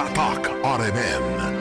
Attaque RMN.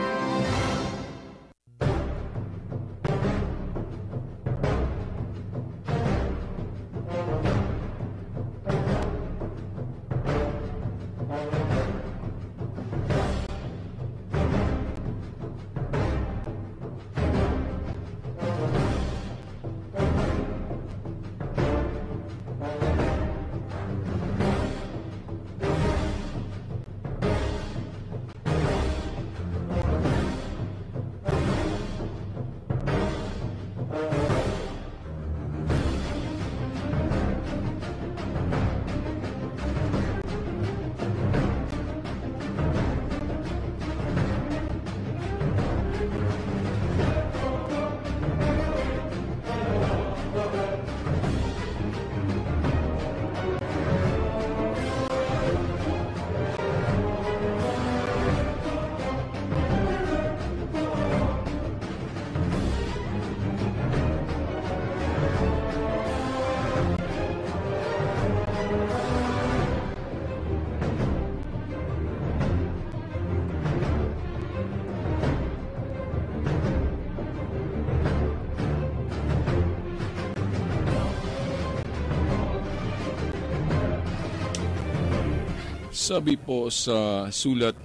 Sabi po sa sulat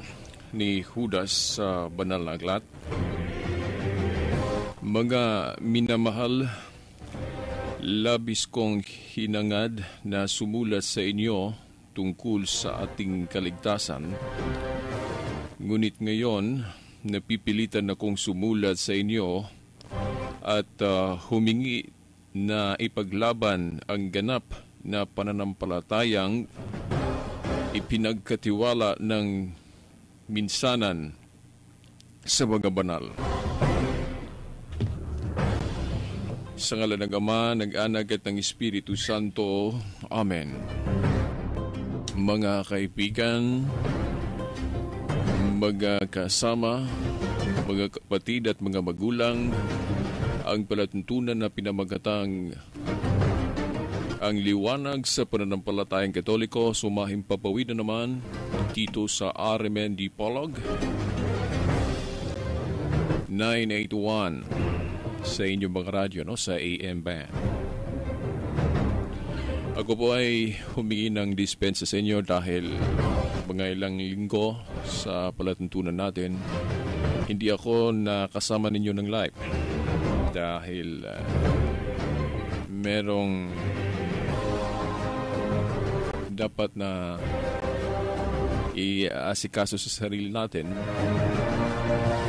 ni Judas sa Banal na Aklat, Mga minamahal, labis kong hinangad na sumulat sa inyo tungkol sa ating kaligtasan. Ngunit ngayon, napipilitan akong sumulat sa inyo at uh, humingi na ipaglaban ang ganap na pananampalatayang ipinagkatiwala ng minsanan sa mga banal. Sa ngala ng Ama, nag-anak at ng Espiritu Santo. Amen. Mga kaibigan, mga kasama, mga kapatid at mga magulang, ang palatuntunan na pinamagatang ang liwanag sa pananampalatayang katoliko sumahim papawid na naman dito sa RMN Dipolog 981 sa inyong mga radyo no, sa AM band. Ako po ay humingi ng dispensa sa inyo dahil mga ilang linggo sa palatuntunan natin, hindi ako nakasama ninyo ng live dahil uh, merong dapat na i-asikaso sa sarili natin,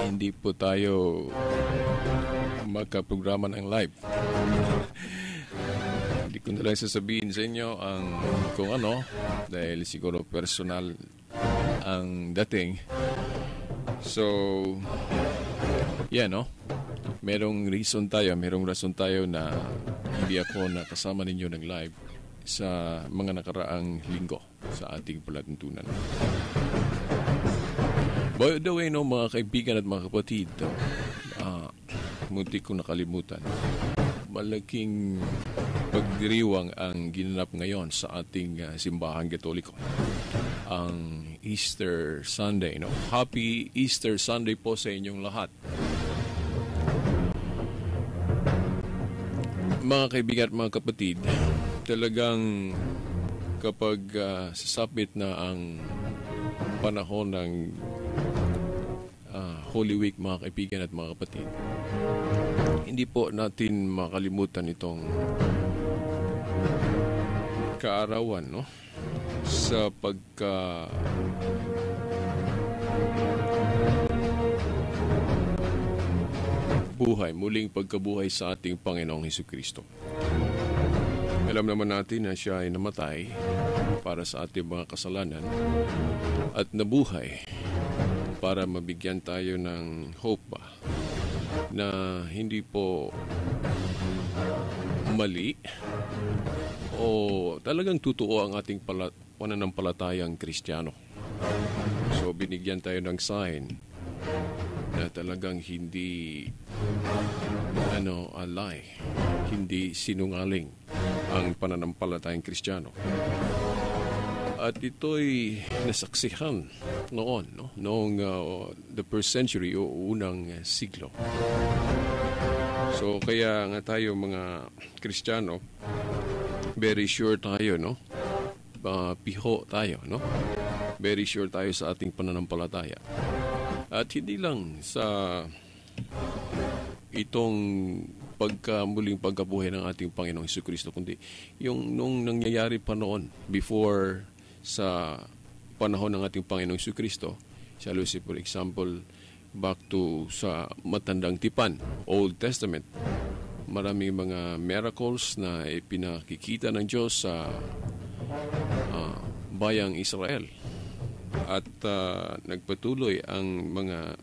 hindi po tayo magka-programa ng live. hindi ko na lang sasabihin sa inyo ang kung ano, dahil siguro personal ang dating. So, yeah, no? Merong reason tayo, merong rason tayo na hindi ako nakasama ninyo ng live sa mga nakaraang linggo sa ating palatuntunan. By the way, no, mga kaibigan at mga kapatid, uh, muntik kong nakalimutan, malaking pagdiriwang ang ginanap ngayon sa ating uh, simbahan katoliko. Ang Easter Sunday. No? Happy Easter Sunday po sa inyong lahat. Mga kaibigan at mga kapatid, talagang kapag uh, sasapit na ang panahon ng uh, Holy Week mga kaibigan at mga kapatid, hindi po natin makalimutan itong kaarawan no? sa pagka buhay, muling pagkabuhay sa ating Panginoong Heso Kristo. Alam naman natin na siya ay namatay para sa ating mga kasalanan at nabuhay para mabigyan tayo ng hope na hindi po mali o talagang totoo ang ating pala, pananampalatayang kristyano. So binigyan tayo ng sign na talagang hindi ano, a lie, hindi sinungaling ang pananampalatayang kristyano. At ito'y nasaksihan noon, no? noong uh, the first century o unang uh, siglo. So kaya nga tayo mga Kristiyano, very sure tayo, no? Uh, piho tayo, no? Very sure tayo sa ating pananampalataya. At hindi lang sa itong pagka muling pagkabuhay ng ating Panginoong Hesus Kristo, kundi yung nung nangyayari pa noon before sa panahon ng ating Panginoong Hesus Kristo, shall we example, back to sa matandang tipan, Old Testament, maraming mga miracles na ipinakikita ng Diyos sa uh, bayang Israel. At uh, nagpatuloy ang mga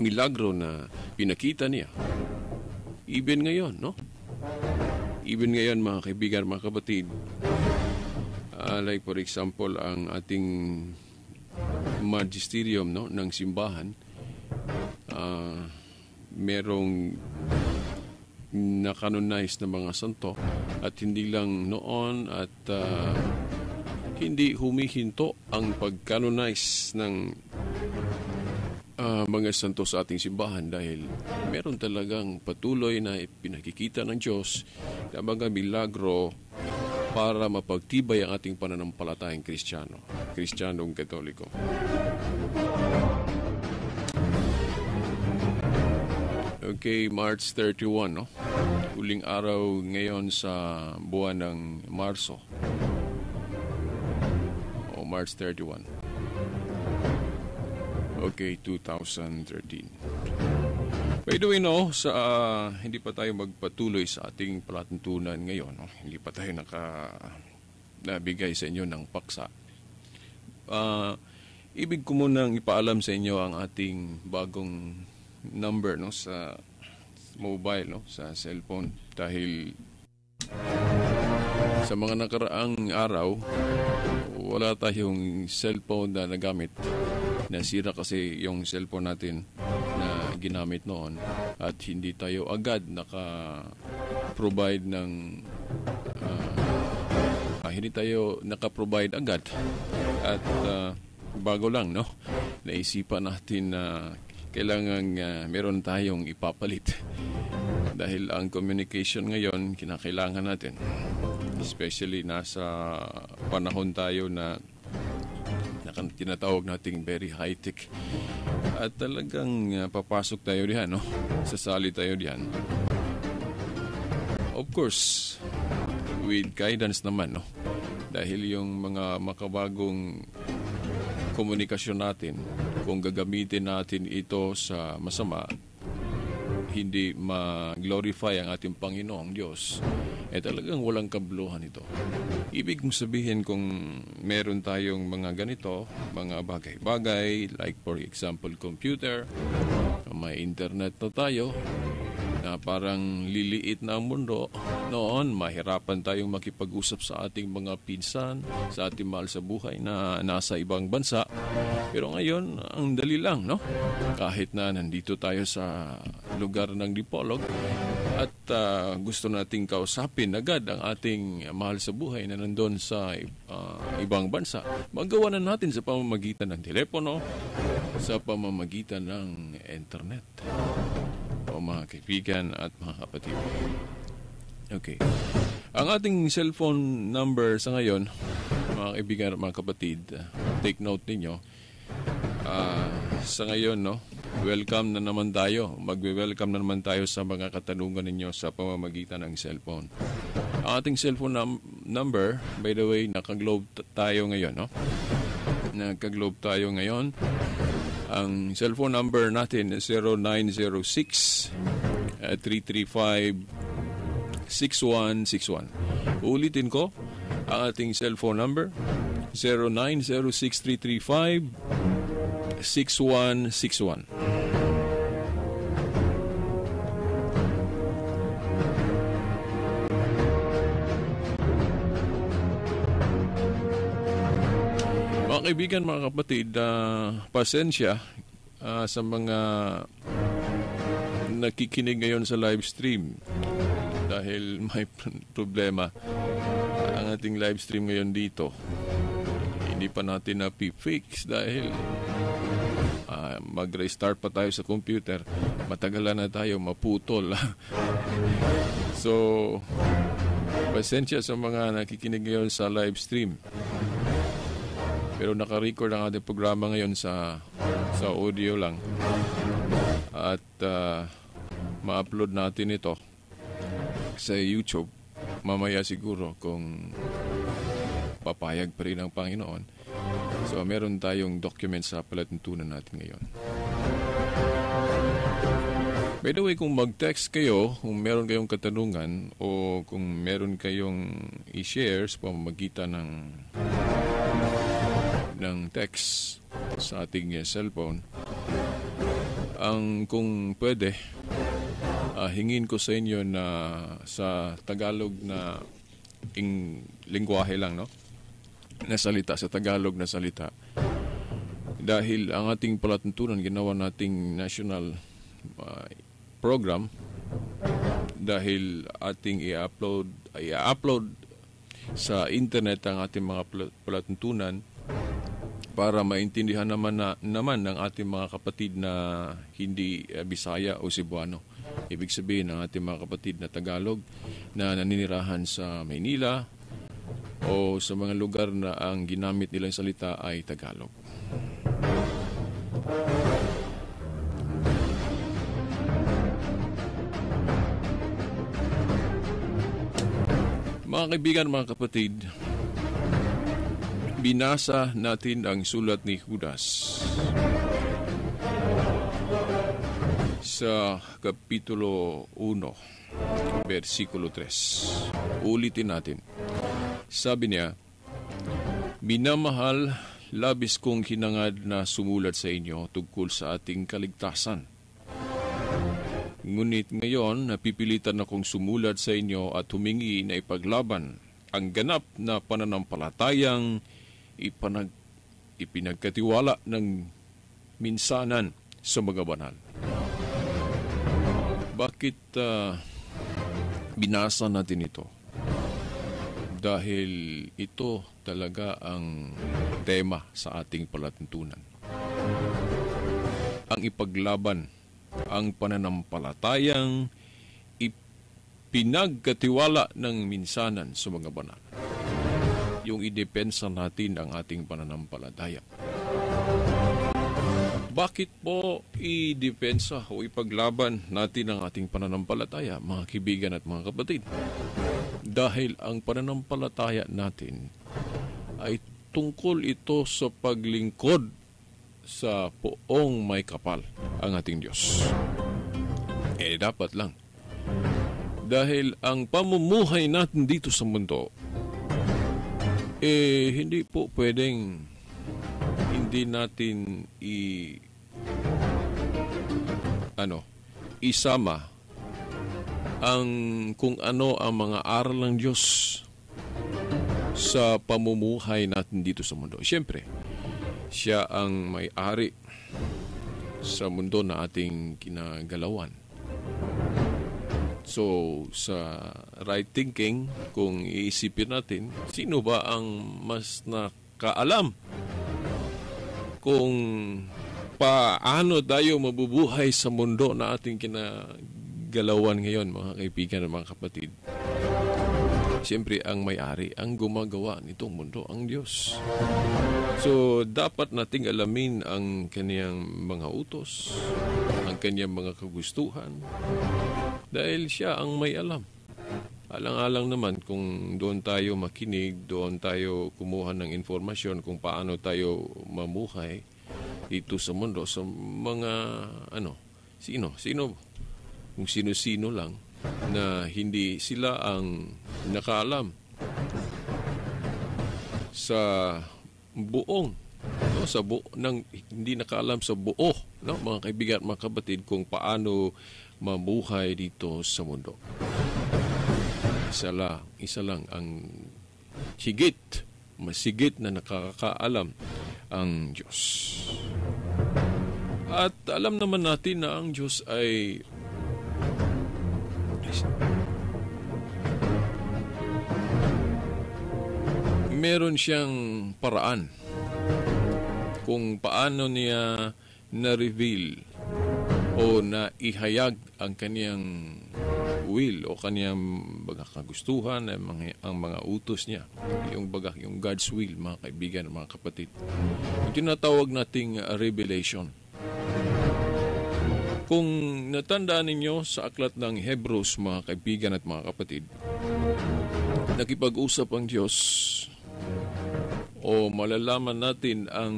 milagro na pinakita niya. Even ngayon, no? Even ngayon, mga kaibigan, mga kapatid, uh, like for example, ang ating magisterium no, ng simbahan, uh, merong nakanonize na mga santo at hindi lang noon at uh, hindi humihinto ang pagkanonize ng uh, mga santo sa ating simbahan dahil meron talagang patuloy na pinakikita ng Diyos na mga milagro para mapagtibay ang ating pananampalatayang Kristiyano, Kristiyanong Katoliko. Okay, March 31, no? Huling araw ngayon sa buwan ng Marso. March 31. Okay, 2013. By the way, no, sa, uh, hindi pa tayo magpatuloy sa ating palatuntunan ngayon. No? Hindi pa tayo naka, nabigay sa inyo ng paksa. Uh, ibig ko munang ipaalam sa inyo ang ating bagong number no sa mobile no sa cellphone dahil sa mga nakaraang araw wala tayong cellphone na nagamit. Nasira kasi yung cellphone natin na ginamit noon at hindi tayo agad naka-provide ng uh, hindi tayo naka-provide agad. At uh, bago lang no? Naisipan natin na kailangan uh, meron tayong ipapalit. Dahil ang communication ngayon kinakailangan natin especially nasa panahon tayo na na tinatawag nating very high-tech. At talagang uh, papasok tayo diyan no? Sasali tayo diyan. Of course with guidance naman no? Dahil yung mga makabagong komunikasyon natin kung gagamitin natin ito sa masama, hindi ma-glorify ang ating Panginoong Diyos, eh talagang walang kabuluhan ito. Ibig kong sabihin kung meron tayong mga ganito, mga bagay-bagay, like for example computer, may internet na tayo, na parang liliit na ang mundo, noon mahirapan tayong makipag-usap sa ating mga pinsan, sa ating mahal sa buhay na nasa ibang bansa. Pero ngayon, ang dali lang, no? Kahit na nandito tayo sa lugar ng Dipolog at uh, gusto nating kausapin agad ang ating mahal sa buhay na nandun sa uh, ibang bansa, magawa na natin sa pamamagitan ng telepono, sa pamamagitan ng internet o mga kaibigan at mga kapatid. Okay. Ang ating cellphone number sa ngayon, mga kaibigan at mga kapatid, take note ninyo, uh, sa ngayon, no, welcome na naman tayo. Magwe-welcome na naman tayo sa mga katanungan ninyo sa pamamagitan ng cellphone. Ang ating cellphone num- number, by the way, naka-globe tayo ngayon, no? Naka-globe tayo ngayon. Ang cellphone number natin is 0906 uh, 335 6161. Ulitin ko, ang ating cellphone number 0906 335 6161. Kaibigan, mga kapatid, uh, pasensya uh, sa mga nakikinig ngayon sa live stream dahil may problema ang ating live stream ngayon dito. hindi pa natin na fix dahil ah, mag-restart pa tayo sa computer. Matagalan na tayo maputol. so, pasensya sa mga nakikinig ngayon sa live stream. Pero naka-record ang ating programa ngayon sa sa audio lang. At ah, ma-upload natin ito sa YouTube mamaya siguro kung papayag pa rin ang Panginoon. So meron tayong document sa palatuntunan natin ngayon. By the way, kung mag-text kayo, kung meron kayong katanungan o kung meron kayong i-share sa pamamagitan ng ng text sa ating eh, cellphone, ang kung pwede, ah, hingin ko sa inyo na sa Tagalog na ing lingwahe lang, no? Na salita, sa Tagalog na salita. Dahil ang ating palatuntunan, ginawa nating national ah, program dahil ating i-upload i-upload sa internet ang ating mga pala- palatuntunan para maintindihan naman na, naman ng ating mga kapatid na hindi eh, Bisaya o Cebuano. Ibig sabihin ng ating mga kapatid na Tagalog na naninirahan sa Maynila o sa mga lugar na ang ginamit nilang salita ay Tagalog. Mga kaibigan, mga kapatid, binasa natin ang sulat ni Judas sa Kapitulo 1, versikulo 3. Ulitin natin. Sabi niya, Minamahal, labis kong hinangad na sumulat sa inyo tungkol sa ating kaligtasan. Ngunit ngayon, napipilitan akong sumulat sa inyo at humingi na ipaglaban ang ganap na pananampalatayang ipanag, ipinagkatiwala ng minsanan sa mga banal. Bakit ah, binasa natin ito? Dahil ito talaga ang tema sa ating palatuntunan. Ang ipaglaban ang pananampalatayang ipinagkatiwala ng minsanan sa mga banal. Yung idepensa natin ang ating pananampalataya. Bakit po idepensa o ipaglaban natin ang ating pananampalataya, mga kaibigan at mga kapatid? Dahil ang pananampalataya natin ay tungkol ito sa paglingkod sa poong may kapal ang ating Diyos. Eh, dapat lang. Dahil ang pamumuhay natin dito sa mundo, eh, hindi po pwedeng hindi natin i ano isama ang kung ano ang mga aral ng Diyos sa pamumuhay natin dito sa mundo. Siyempre, siya ang may-ari sa mundo na ating kinagalawan. So, sa right thinking, kung iisipin natin, sino ba ang mas nakaalam kung paano tayo mabubuhay sa mundo na ating kinagalawan ngayon, mga kaibigan at mga kapatid? Siyempre, ang may-ari, ang gumagawa nitong mundo, ang Diyos. So, dapat nating alamin ang kanyang mga utos, ang kanyang mga kagustuhan, dahil siya ang may alam. Alang-alang naman kung doon tayo makinig, doon tayo kumuha ng informasyon kung paano tayo mamuhay dito sa mundo. Sa mga ano, sino, sino, kung sino-sino lang na hindi sila ang nakaalam sa buong no sa bu ng hindi nakaalam sa buo no mga kaibigan mga kapatid kung paano mabuhay dito sa mundo. Isa lang isa lang ang higit masigit na nakakaalam ang Diyos. At alam naman natin na ang Diyos ay meron siyang paraan kung paano niya na-reveal o na ihayag ang kaniyang will o kaniyang baga kagustuhan ang mga, ang mga utos niya. Yung baga yung God's will mga kaibigan mga kapatid. Yung tinatawag nating uh, revelation. Kung natandaan ninyo sa aklat ng Hebrews mga kaibigan at mga kapatid nakipag-usap ang Diyos o malalaman natin ang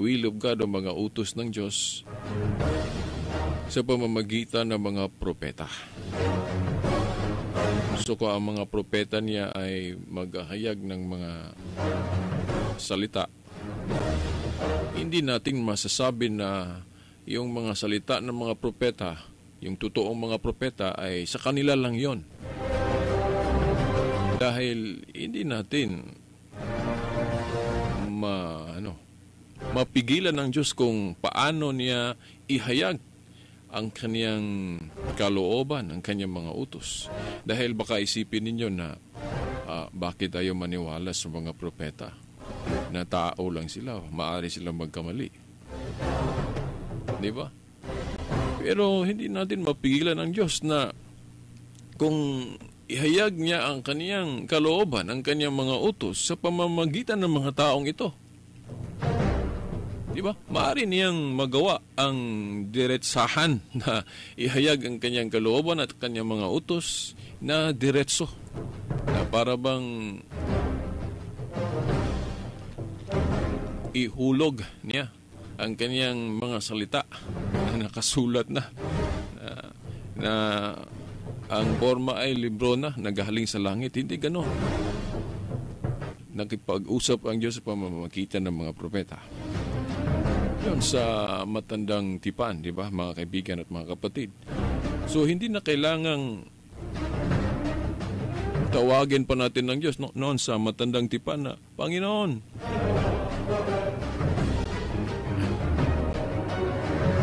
will of God o mga utos ng Diyos sa pamamagitan ng mga propeta. Gusto ko ang mga propeta niya ay maghahayag ng mga salita. Hindi natin masasabi na yung mga salita ng mga propeta, yung totoong mga propeta ay sa kanila lang yon. Dahil hindi natin ma ano mapigilan ng Diyos kung paano niya ihayag ang kaniyang kalooban, ang kaniyang mga utos. Dahil baka isipin ninyo na ah, bakit tayo maniwala sa mga propeta na tao lang sila, maari silang magkamali. Di ba? Pero hindi natin mapigilan ng Diyos na kung ihayag niya ang kaniyang kalooban, ang kaniyang mga utos sa pamamagitan ng mga taong ito. Di ba? Maaari niyang magawa ang diretsahan na ihayag ang kanyang kalooban at kanyang mga utos na diretso. Na para bang ihulog niya ang kanyang mga salita na nakasulat na na, na ang forma ay libro na nagahaling sa langit. Hindi ganon. Nakipag-usap ang Diyos sa pamamagitan ng mga propeta. Yun sa matandang tipan, di ba, mga kaibigan at mga kapatid. So, hindi na kailangang tawagin pa natin ng Diyos no, noon sa matandang tipan na, Panginoon,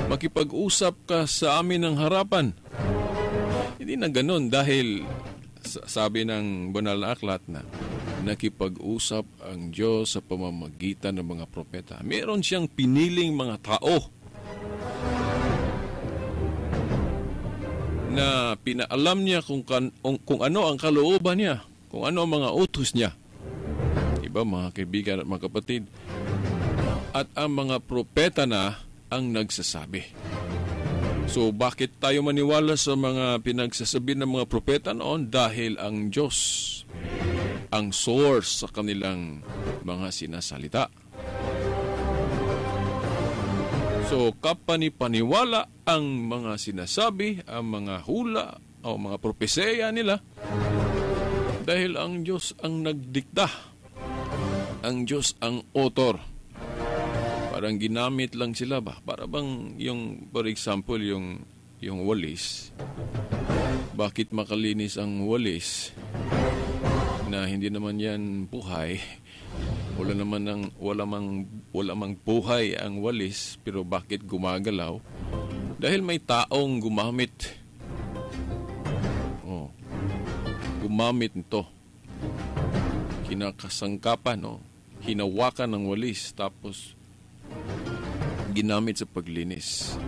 makipag-usap ka sa amin ng harapan. Hindi na ganun dahil sa- sabi ng banal na aklat na nakipag-usap ang Diyos sa pamamagitan ng mga propeta. Meron siyang piniling mga tao na pinaalam niya kung, kan, kung, ano ang kalooban niya, kung ano ang mga utos niya. Iba mga kaibigan at mga kapatid. At ang mga propeta na ang nagsasabi. So bakit tayo maniwala sa mga pinagsasabi ng mga propeta noon? Dahil ang Diyos ang source sa kanilang mga sinasalita. So kapani-paniwala ang mga sinasabi, ang mga hula o mga propeseya nila dahil ang Diyos ang nagdikta. Ang Diyos ang author. Parang ginamit lang sila ba? Para bang yung, for example, yung, yung walis. Bakit makalinis ang walis? Na hindi naman yan buhay. Wala naman ng, wala mang, wala mang buhay ang walis, pero bakit gumagalaw? Dahil may taong gumamit. Oh. Gumamit nito. Kinakasangkapan, no? Hinawakan ng walis, tapos ginamit sa paglinis.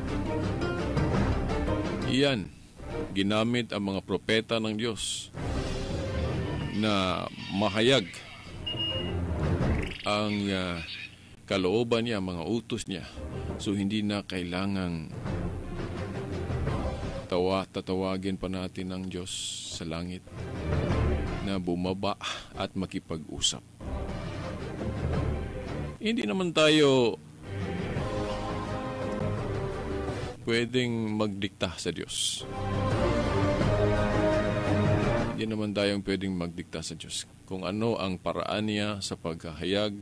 Iyan, ginamit ang mga propeta ng Diyos na mahayag ang ah, kalooban niya, mga utos niya. So hindi na kailangang tawa, tatawagin pa natin ang Diyos sa langit na bumaba at makipag-usap. Hindi naman tayo pwedeng magdikta sa Diyos. Hindi naman tayong pwedeng magdikta sa Diyos. Kung ano ang paraan niya sa pagkahayag,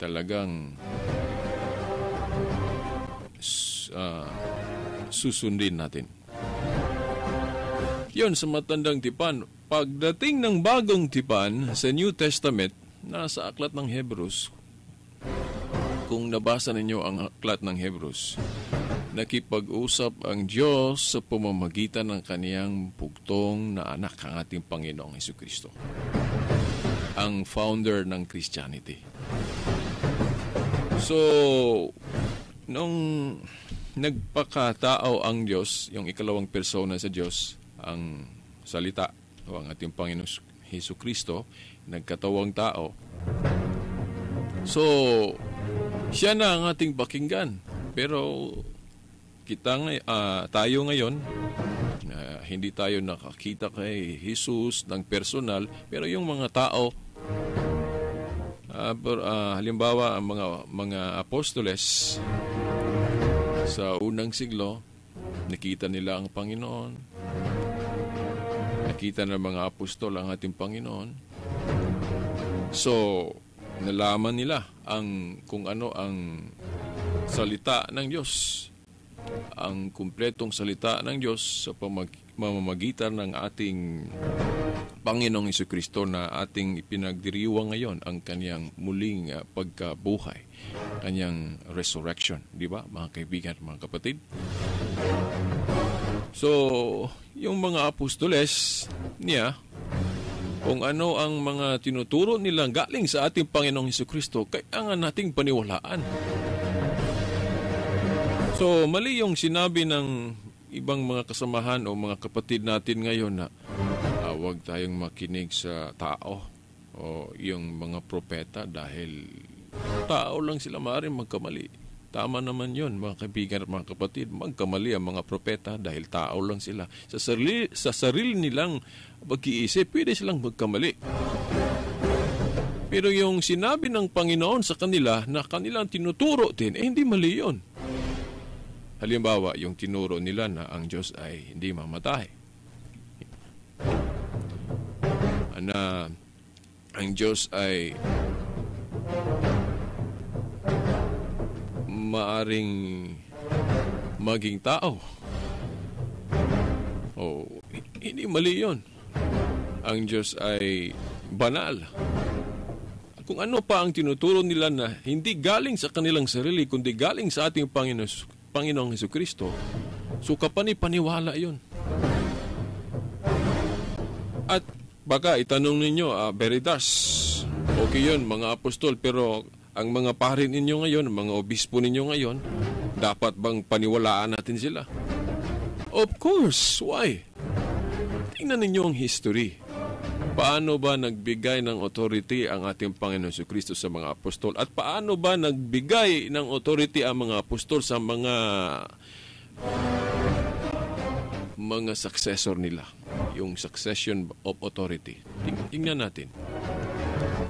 talagang ah, susundin natin. Yon sa matandang tipan. Pagdating ng bagong tipan sa New Testament, nasa aklat ng Hebrews, kung nabasa ninyo ang aklat ng Hebrews, nakipag-usap ang Diyos sa pamamagitan ng kaniyang bugtong na anak, ang ating Panginoong Heso Kristo. ang founder ng Christianity. So, nung nagpakatao ang Diyos, yung ikalawang persona sa Diyos, ang salita o ang ating Panginoon Heso Kristo, nagkatawang tao. So, siya na ang ating pakinggan. Pero kita ah, tayo ngayon, na hindi tayo nakakita kay Jesus ng personal, pero yung mga tao, per- ah, halimbawa ang mga mga apostoles sa unang siglo, nakita nila ang Panginoon, nakita ng mga apostol ang ating Panginoon. So, nalaman nila ang kung ano ang salita ng Diyos ang kumpletong salita ng Diyos sa mamamagitan ng ating Panginoong Heso Kristo na ating ipinagdiriwang ngayon ang kanyang muling ah, pagkabuhay, kanyang resurrection, di ba mga kaibigan, mga kapatid? So, yung mga apostoles niya, kung ano ang mga tinuturo nilang galing sa ating Panginoong Heso Kristo, kailangan nating paniwalaan. So, mali yung sinabi ng ibang mga kasamahan o mga kapatid natin ngayon na huwag tayong makinig sa tao o yung mga propeta dahil tao lang sila maaaring magkamali. Tama naman yon mga kaibigan at mga kapatid. Magkamali ang mga propeta dahil tao lang sila. Sa sarili, sa sarili nilang pag-iisip, pwede silang magkamali. Pero yung sinabi ng Panginoon sa kanila na kanilang tinuturo din, eh hindi mali yun. Halimbawa, yung tinuro nila na ang Diyos ay hindi mamatay. Na ang Diyos ay maaring maging tao. Oh, hindi mali yon. Ang Diyos ay banal. Kung ano pa ang tinuturo nila na hindi galing sa kanilang sarili, kundi galing sa ating Panginoon, Panginoong Heso Kristo, so kapani-paniwala yon. At baka itanong ninyo, ah, Veritas, okay yon mga apostol, pero ang mga pari ninyo ngayon, mga obispo ninyo ngayon, dapat bang paniwalaan natin sila? Of course, why? Tingnan ninyo ang history. Paano ba nagbigay ng authority ang ating Panginoon si Kristo sa mga apostol? At paano ba nagbigay ng authority ang mga apostol sa mga mga successor nila? Yung succession of authority. Ting- Tingnan natin.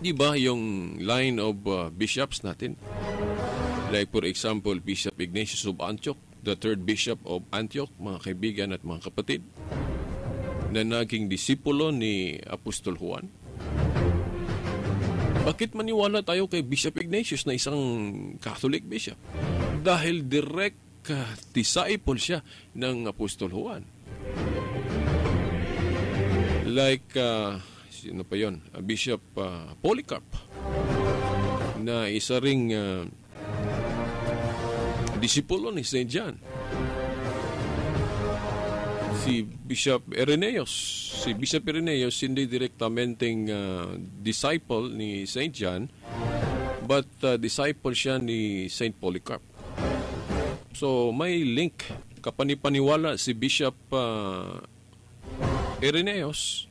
Di ba yung line of uh, bishops natin? Like for example, Bishop Ignatius of Antioch, the third bishop of Antioch, mga kaibigan at mga kapatid, na naging disipulo ni Apostol Juan. Bakit maniwala tayo kay Bishop Ignatius na isang Catholic bishop? Dahil direct disciple siya ng Apostol Juan. Like, uh, sino pa yon? Uh, Bishop uh, Polycarp na isa ring uh, disipulo ni St. John si Bishop Irenaeus. Si Bishop Irenaeus hindi direktamenteng uh, disciple ni St. John, but uh, disciple siya ni St. Polycarp. So may link, kapanipaniwala si Bishop uh, Irenaeus.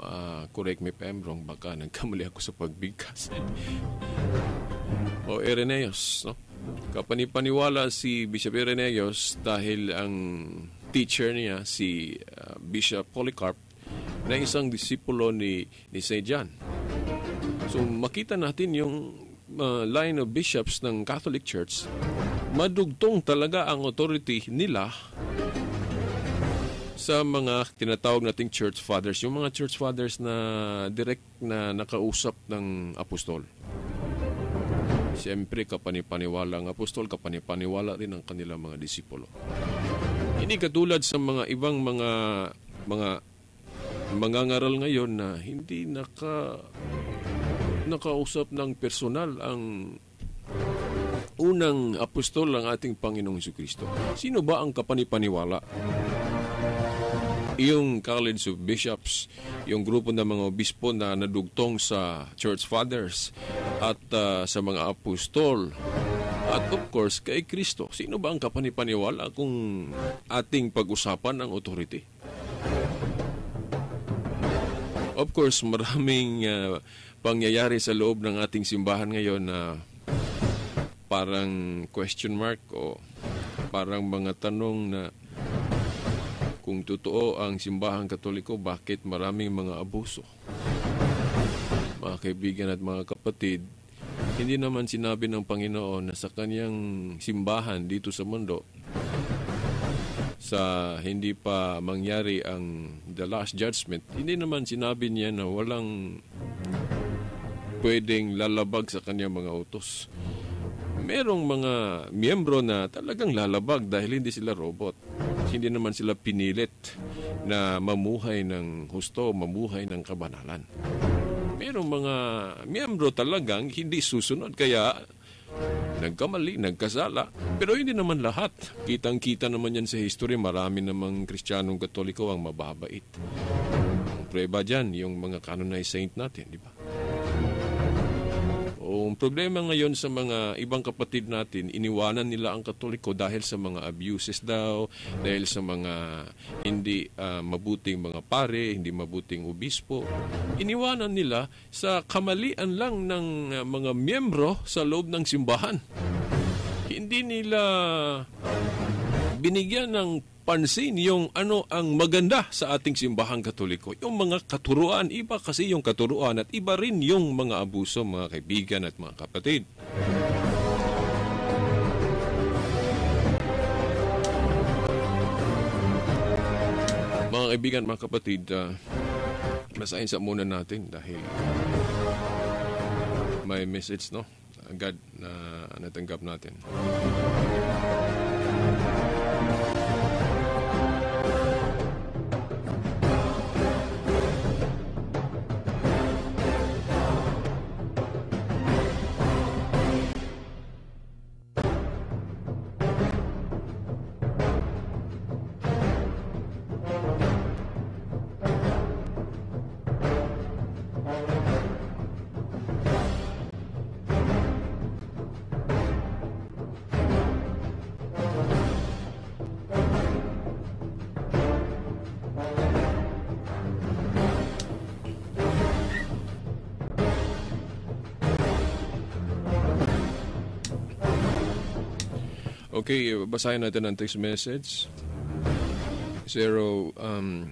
Uh, correct me if I'm wrong, baka nagkamali ako sa pagbigkas. o Irenaeus, no? Kapanipaniwala si Bishop Irenaeus dahil ang teacher niya, si uh, Bishop Polycarp, na isang disipulo ni, ni St. John. So makita natin yung uh, line of bishops ng Catholic Church, madugtong talaga ang authority nila sa mga tinatawag nating church fathers, yung mga church fathers na direct na nakausap ng apostol. Siyempre, kapanipaniwala ang apostol, kapanipaniwala rin ang kanilang mga disipulo. Hindi katulad sa mga ibang mga mga mga ngaral ngayon na hindi naka nakausap ng personal ang unang apostol ng ating Panginoong Kristo. Sino ba ang kapanipaniwala? yung College of Bishops, yung grupo ng mga obispo na nadugtong sa Church Fathers at ah, sa mga apostol. At of course, kay Kristo. Sino ba ang kapanipaniwala kung ating pag-usapan ang authority? Of course, maraming ah, pangyayari sa loob ng ating simbahan ngayon na parang question mark o parang mga tanong na kung totoo ang simbahang katoliko, bakit maraming mga abuso? Mga kaibigan at mga kapatid, hindi naman sinabi ng Panginoon na sa kanyang simbahan dito sa mundo, sa hindi pa mangyari ang the last judgment, hindi naman sinabi niya na walang pwedeng lalabag sa kanyang mga utos. Merong mga miyembro na talagang lalabag dahil hindi sila robot. Hindi naman sila pinilit na mamuhay ng husto, mamuhay ng kabanalan. Merong mga miyembro talagang hindi susunod kaya nagkamali, nagkasala. Pero hindi naman lahat. Kitang-kita naman yan sa history. Marami namang kristyanong katoliko ang mababait. Ang preba dyan, yung mga canonized saint natin, di ba? O, ang problema ngayon sa mga ibang kapatid natin, iniwanan nila ang katoliko dahil sa mga abuses daw, dahil sa mga hindi ah, mabuting mga pare, hindi mabuting obispo. Iniwanan nila sa kamalian lang ng ah, mga miyembro sa loob ng simbahan. Hindi nila binigyan ng pansin yung ano ang maganda sa ating simbahang katoliko. Yung mga katuruan, iba kasi yung katuruan at iba rin yung mga abuso, mga kaibigan at mga kapatid. Mga kaibigan, mga kapatid, uh, basahin sa muna natin dahil may message, no? Agad na natanggap natin. Okay, basahin natin ang text message. 0 um,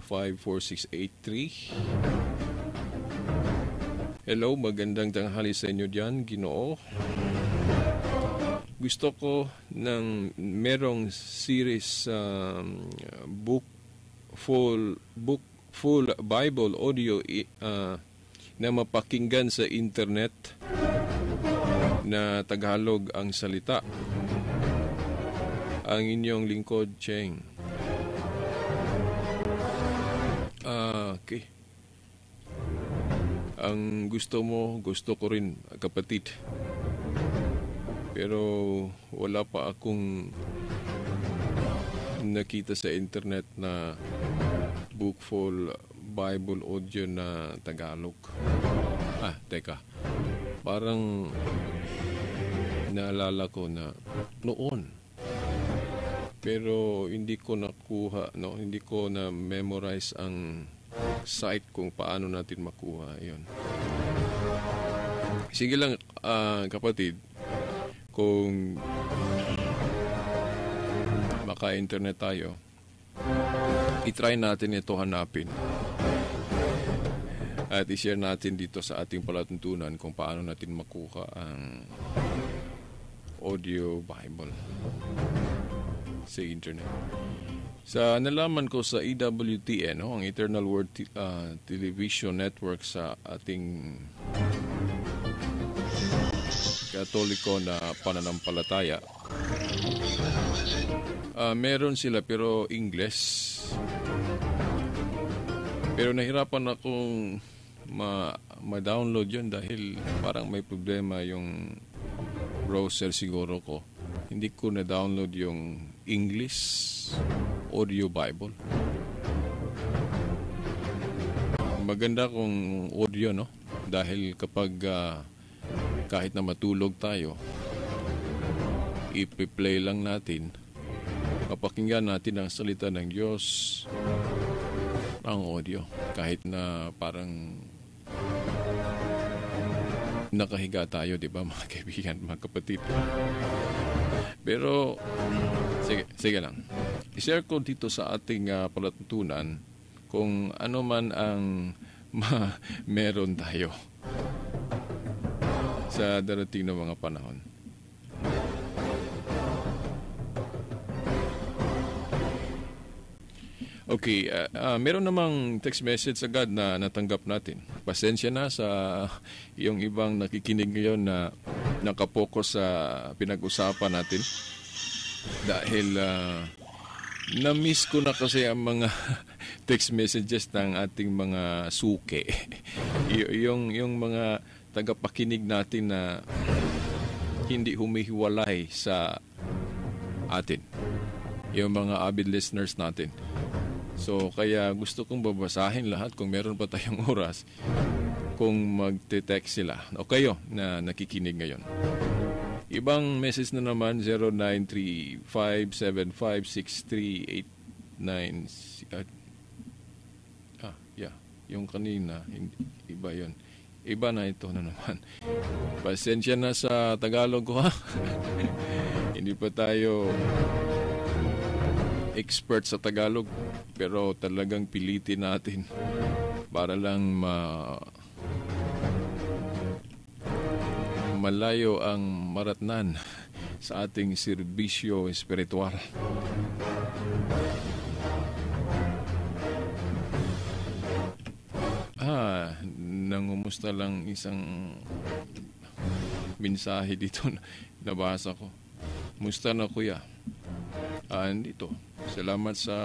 9179-54683. Hello, magandang tanghali sa inyo dyan, Ginoo. Gusto ko ng merong series um, book full book full Bible audio ah, na mapakinggan sa internet na Tagalog ang salita. Ang inyong lingkod, Cheng. Ah, okay. Ang gusto mo, gusto ko rin, kapatid. Pero wala pa akong nakita sa internet na book full Bible audio na Tagalog. Ah, teka. Parang naalala ko na noon. Pero hindi ko nakuha, no? Hindi ko na memorize ang site kung paano natin makuha 'yon. Sige lang, ah, kapatid, kung maka-internet tayo, itry natin ito hanapin. At i-share natin dito sa ating palatuntunan kung paano natin makuha ang audio Bible sa internet. Sa nalaman ko sa EWTN, no, ang Eternal Word ah, Television Network sa ating katoliko na pananampalataya, ah, meron sila pero English. Pero nahirapan akong ma- ma-download yun dahil parang may problema yung browser siguro ko. Hindi ko na-download yung English audio Bible. Maganda kung audio, no? Dahil kapag ah, kahit na matulog tayo, ipi-play lang natin, kapakinggan natin ang salita ng Diyos ang audio. Kahit na parang nakahiga tayo, di ba mga kaibigan, mga kapatid. Pero, sige, sige lang. I-share ko dito sa ating uh, palatuntunan kung ano man ang ma- meron tayo sa darating na mga panahon. Okay, uh, uh, meron namang text message agad na natanggap natin. Pasensya na sa yung ibang nakikinig ngayon na nakapokus sa pinag-usapan natin. Dahil uh, na-miss ko na kasi ang mga text messages ng ating mga suke. y- yung, yung mga tagapakinig natin na hindi humihiwalay sa atin. Yung mga avid listeners natin. So, kaya gusto kong babasahin lahat kung meron pa tayong oras kung magte-text sila o kayo na nakikinig ngayon. Ibang message na naman 0935756389 Ah, yeah. Yung kanina, hindi, iba yon. Iba na ito na naman. Pasensya na sa Tagalog ko ha. hindi pa tayo expert sa Tagalog pero talagang pilitin natin para lang ma malayo ang maratnan sa ating serbisyo espiritual. Ah, nangumusta lang isang mensahe dito na nabasa ko. Musta na kuya? Ah, dito. Salamat sa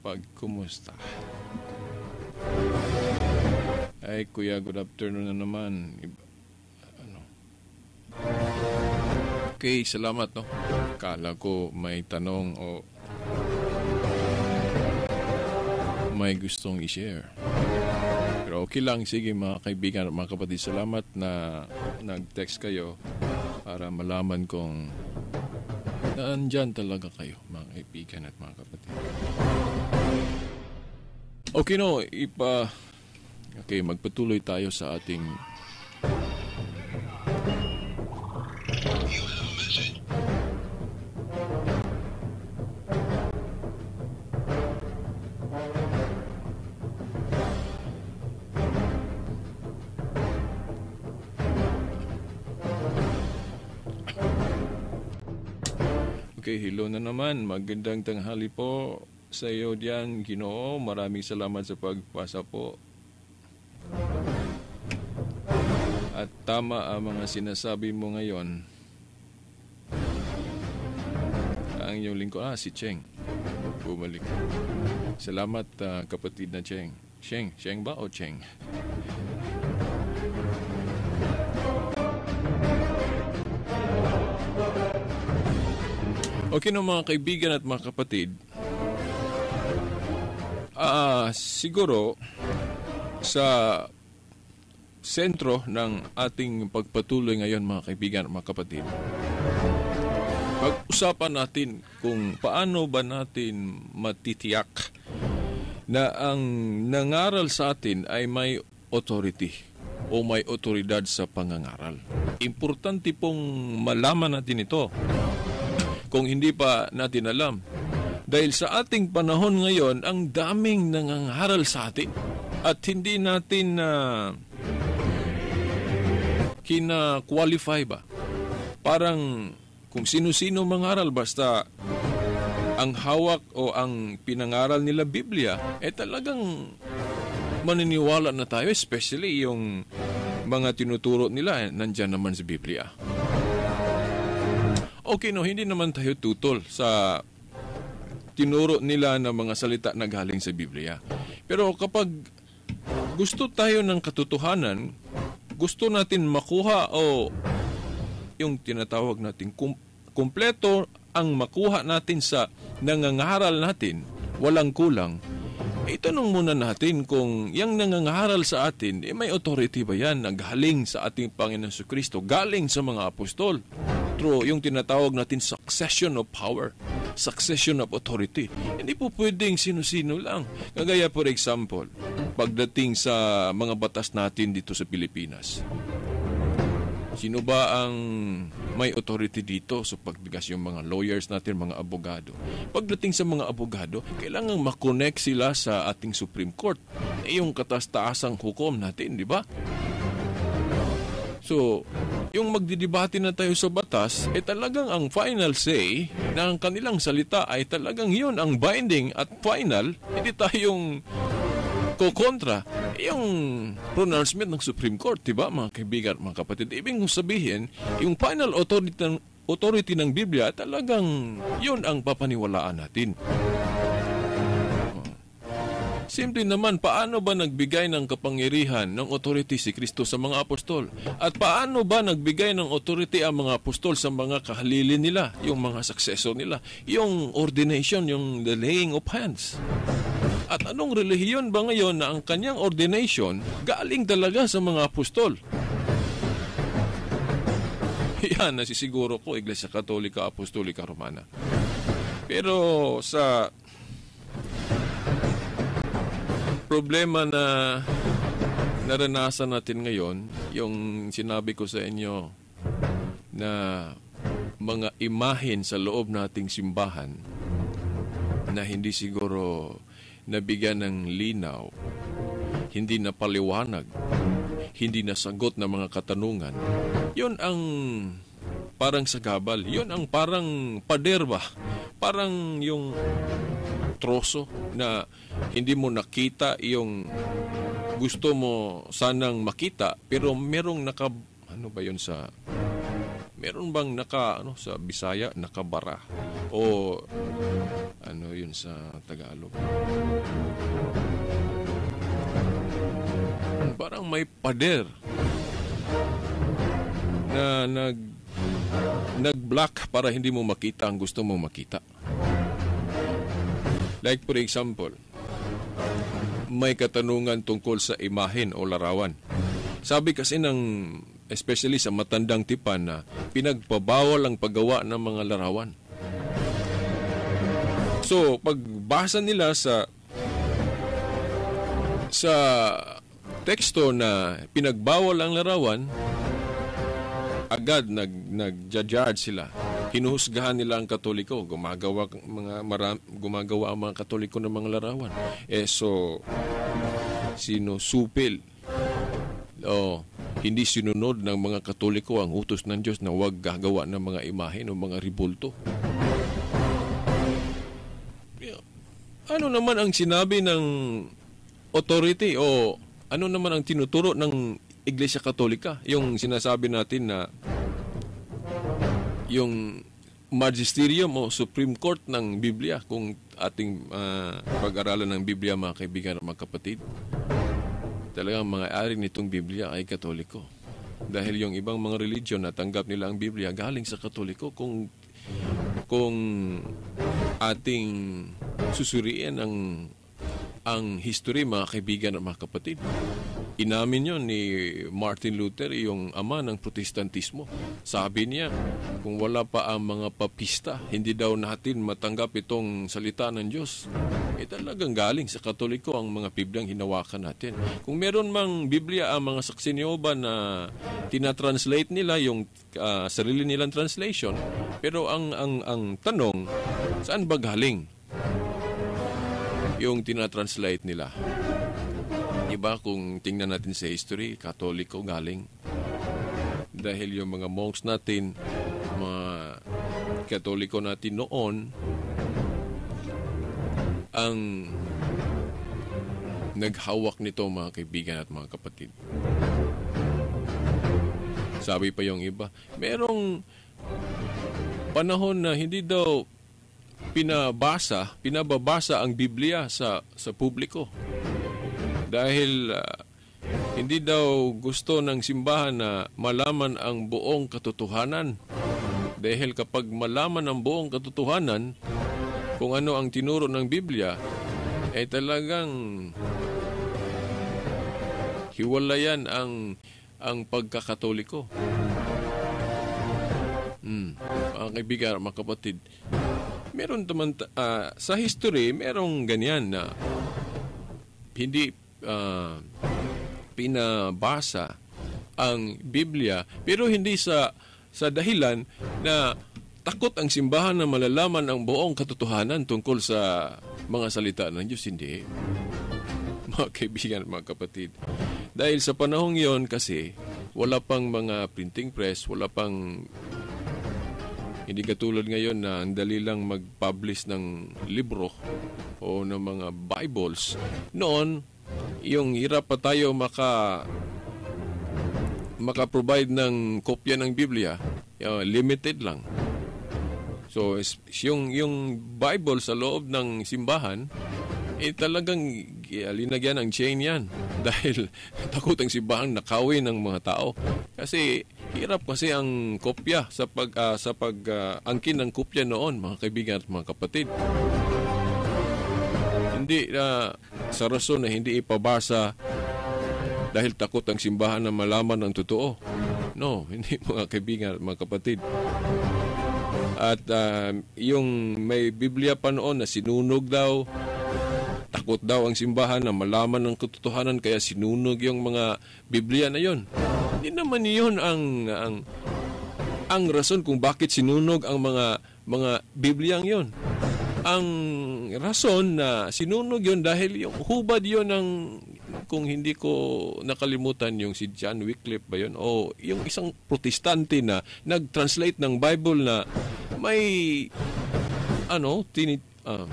pagkumusta. Ay, kuya, good afternoon na naman. Iba, ano? Okay, salamat, no? Kala ko may tanong o may gustong i-share. Pero okay lang, sige mga kaibigan at mga kapatid, salamat na nag-text kayo para malaman kong Nandyan talaga kayo, mga kaibigan at mga kapatid. Okay no, ipa... Okay, magpatuloy tayo sa ating... Hello na naman. Magandang tanghali po sa iyo diyan, Ginoo. Maraming salamat sa pagpasa po. At tama ang mga sinasabi mo ngayon. Ang iyong lingkod, ah, si Cheng. Bumalik. Salamat, ah, kapatid na Cheng. Cheng, Cheng ba o Cheng? Okay no mga kaibigan at mga kapatid. Ah, siguro sa sentro ng ating pagpatuloy ngayon mga kaibigan at mga kapatid. Pag-usapan natin kung paano ba natin matitiyak na ang nangaral sa atin ay may authority o may otoridad sa pangangaral. Importante pong malaman natin ito kung hindi pa natin alam. Dahil sa ating panahon ngayon, ang daming nangangaral sa atin at hindi natin na uh, kina-qualify ba? Parang kung sino-sino mangaral basta ang hawak o ang pinangaral nila Biblia, eh talagang maniniwala na tayo, especially yung mga tinuturo nila, eh, nandyan naman sa Biblia. Okay no, hindi naman tayo tutol sa tinuro nila na mga salita na galing sa Biblia. Pero kapag gusto tayo ng katotohanan, gusto natin makuha o yung tinatawag natin kum- kumpleto ang makuha natin sa nangangaral natin, walang kulang, eh, tanong muna natin kung yung nangangaral sa atin, eh, may authority ba yan na galing sa ating Panginoon Kristo, galing sa mga apostol? True, yung tinatawag natin succession of power, succession of authority. Hindi po pwedeng sino-sino lang. Kagaya for example, pagdating sa mga batas natin dito sa Pilipinas. Sino ba ang may authority dito sa pagbigas yung mga lawyers natin, mga abogado? Pagdating sa mga abogado, kailangan makonect sila sa ating Supreme Court. Eh, yung katastaasang hukom natin, di ba? So, yung magdidebate na tayo sa batas, eh talagang ang final say ng kanilang salita ay talagang yun ang binding at final, hindi tayong kokontra yung pronouncement ng Supreme Court, di ba mga kaibigan mga kapatid? Ibig sabihin, yung final authority ng, authority ng Biblia, talagang yun ang papaniwalaan natin. Simple naman, paano ba nagbigay ng kapangyarihan ng authority si Kristo sa mga apostol? At paano ba nagbigay ng authority ang mga apostol sa mga kahalili nila, yung mga successor nila? Yung ordination, yung the laying of hands. At anong relihiyon ba ngayon na ang kanyang ordination galing talaga sa mga apostol? Yan, nasisiguro ko, Iglesia Katolika, Apostolika Romana. Pero sa problema na naranasan natin ngayon, yung sinabi ko sa inyo na mga imahen sa loob nating simbahan na hindi siguro nabigyan ng linaw, hindi na paliwanag, hindi na sagot ng mga katanungan. Yun ang parang sagabal. Yun ang parang pader ba? Parang yung troso na hindi mo nakita yung gusto mo sanang makita pero merong naka ano ba yun sa meron bang naka ano sa Bisaya nakabara o ano yun sa Tagalog parang may pader na nag nag-block para hindi mo makita ang gusto mo makita Like for example, may katanungan tungkol sa imahen o larawan. Sabi kasi ng, especially sa matandang tipan na pinagpabawal ang paggawa ng mga larawan. So, pagbasa nila sa sa teksto na pinagbawal ang larawan, agad nag nag-judge sila hinuhusgahan nila ang Katoliko, gumagawa mga maram, gumagawa ang mga Katoliko ng mga larawan. Eh so sino supil o hindi sinunod ng mga Katoliko ang utos ng Diyos na huwag gagawa ng mga imahen o mga ribulto. Ano naman ang sinabi ng authority o ano naman ang tinuturo ng Iglesia Katolika? Yung sinasabi natin na yung magisterium o Supreme Court ng Biblia kung ating uh, pag-aralan ng Biblia mga kaibigan at mga kapatid. Talagang mga ari nitong Biblia ay katoliko. Dahil yung ibang mga religion na tanggap nila ang Biblia galing sa katoliko kung kung ating susuriin ang ang history mga kaibigan at mga kapatid. Inamin yon ni Martin Luther, yung ama ng protestantismo. Sabi niya, kung wala pa ang mga papista, hindi daw natin matanggap itong salita ng Diyos. Eh talagang galing sa katoliko ang mga Bibliang hinawakan natin. Kung meron mang Biblia ang mga saksi ni Oba na tinatranslate nila yung uh, sarili nilang translation, pero ang, ang, ang tanong, saan ba galing? yung tinatranslate nila. Iba kung tingnan natin sa history, katoliko galing. Dahil yung mga monks natin, mga katoliko natin noon, ang naghawak nito mga kaibigan at mga kapatid. Sabi pa yung iba, merong panahon na hindi daw pinabasa, pinababasa ang Biblia sa sa publiko. Dahil uh, hindi daw gusto ng simbahan na malaman ang buong katotohanan. Dahil kapag malaman ang buong katotohanan, kung ano ang tinuro ng Biblia, ay talagang hiwalayan ang ang pagkakatoliko. Hmm. Mga kaibigan, mga kapatid, meron naman, ta- ah, sa history, merong ganyan na hindi ah, pinabasa ang Biblia, pero hindi sa sa dahilan na takot ang simbahan na malalaman ang buong katotohanan tungkol sa mga salita ng Diyos. Hindi. Mga kaibigan, mga kapatid. Dahil sa panahong yon kasi, wala pang mga printing press, wala pang hindi katulad ngayon na ang dali lang mag-publish ng libro o ng mga Bibles. Noon, yung hirap pa tayo maka maka-provide ng kopya ng Biblia, uh, limited lang. So, yung, yung Bible sa loob ng simbahan, eh talagang eh, linagyan ng chain yan. Dahil takot ang simbahan nakawin ng mga tao. Kasi hirap kasi ang kopya sa pag ah, sa pag ah, angkin ng kopya noon, mga kaibigan at mga kapatid. Hindi na sa rason na hindi ipabasa dahil takot ang simbahan na malaman ang totoo. No, hindi mga kaibigan mga kapatid. At ah, yung may Biblia pa noon na sinunog daw, takot daw ang simbahan na malaman ng katotohanan kaya sinunog yung mga Biblia na yon. Hindi naman yun ang ang ang rason kung bakit sinunog ang mga mga Bibliang yon. Ang rason na sinunog yon dahil yung hubad yon ng kung hindi ko nakalimutan yung si John Wycliffe ba yun o yung isang protestante na nag-translate ng Bible na may ano tini ah,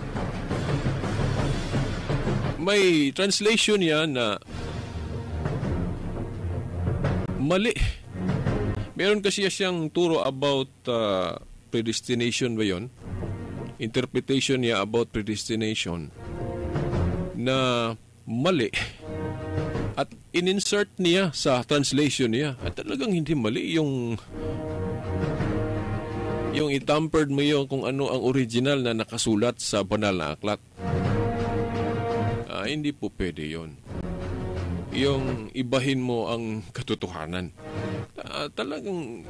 may translation yan na mali. Meron kasi siyang turo about uh, predestination ba yon? Interpretation niya about predestination na mali. At in-insert niya sa translation niya. At talagang hindi mali yung yung itampered mo yung kung ano ang original na nakasulat sa banal na aklat. Ah, hindi po pwede yon. Yung ibahin mo ang katotohanan. Ah, talagang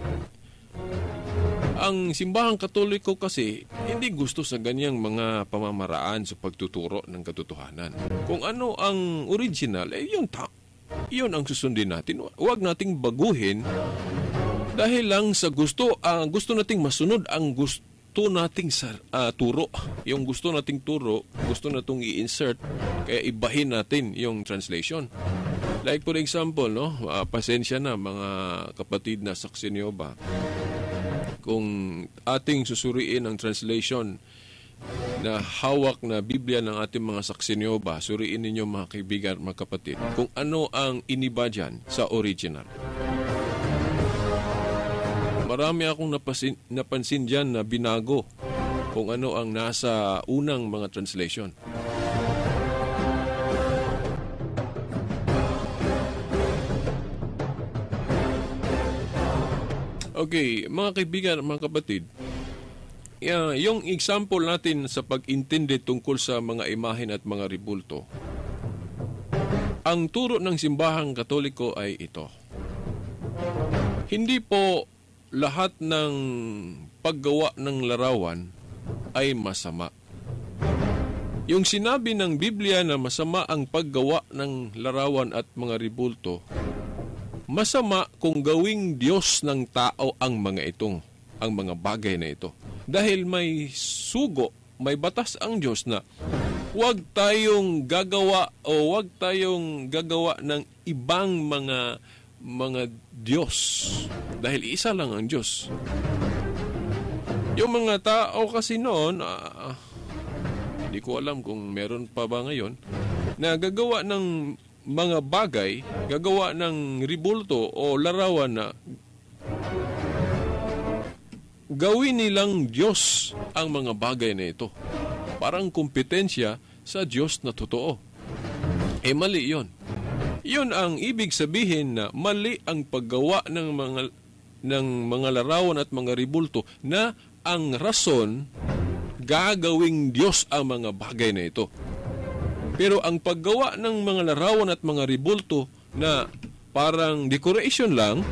ang simbahang katoliko kasi hindi gusto sa ganyang mga pamamaraan sa pagtuturo ng katotohanan. Kung ano ang original, eh yun, ta- yun ang susundin natin. Huwag nating baguhin dahil lang sa gusto, ang gusto nating masunod ang gusto nating sa, ah, turo. Yung gusto nating turo, gusto natong i-insert, kaya ibahin natin yung translation. Like for example, no, ah, pasensya na mga kapatid na Saksiniyoba. Kung ating susuriin ang translation na hawak na Biblia ng ating mga Saksiniyoba, suriin ninyo mga kaibigan, mga kapatid, kung ano ang iniba dyan sa original. Marami akong napasin, napansin dyan na binago kung ano ang nasa unang mga translation. Okay, mga kaibigan, mga kapatid, yung example natin sa pag-intindi tungkol sa mga imahen at mga ribulto, ang turo ng simbahang katoliko ay ito. Hindi po lahat ng paggawa ng larawan ay masama. Yung sinabi ng Biblia na masama ang paggawa ng larawan at mga ribulto, masama kung gawing Diyos ng tao ang mga itong, ang mga bagay na ito. Dahil may sugo, may batas ang Diyos na huwag tayong gagawa o huwag tayong gagawa ng ibang mga mga Diyos. Dahil isa lang ang Diyos. Yung mga tao kasi noon, ah, hindi ko alam kung meron pa ba ngayon, na gagawa ng mga bagay, gagawa ng ribulto o larawan na gawin nilang Diyos ang mga bagay na ito. Parang kompetensya sa Diyos na totoo. Eh mali yon. Yun ang ibig sabihin na mali ang paggawa ng mga ng mga larawan at mga ribulto na ang rason gagawing Diyos ang mga bagay na ito. Pero ang paggawa ng mga larawan at mga ribulto na parang decoration lang